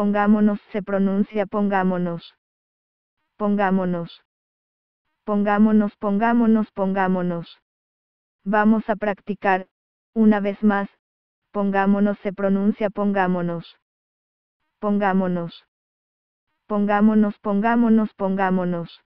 Pongámonos se pronuncia pongámonos. Pongámonos. Pongámonos, pongámonos, pongámonos. Vamos a practicar, una vez más, pongámonos se pronuncia pongámonos. Pongámonos. Pongámonos, pongámonos, pongámonos.